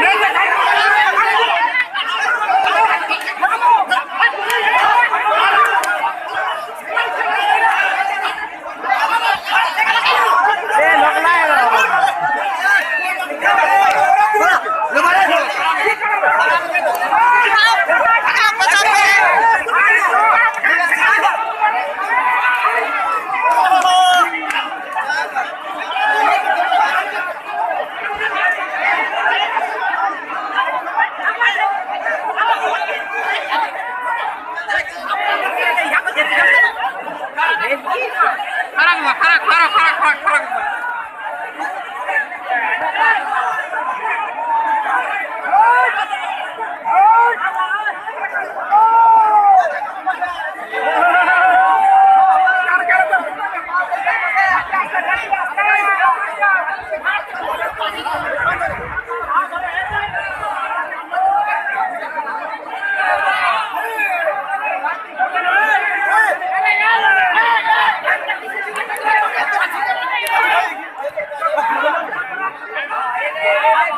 Nothing. カラグはカラカラカラ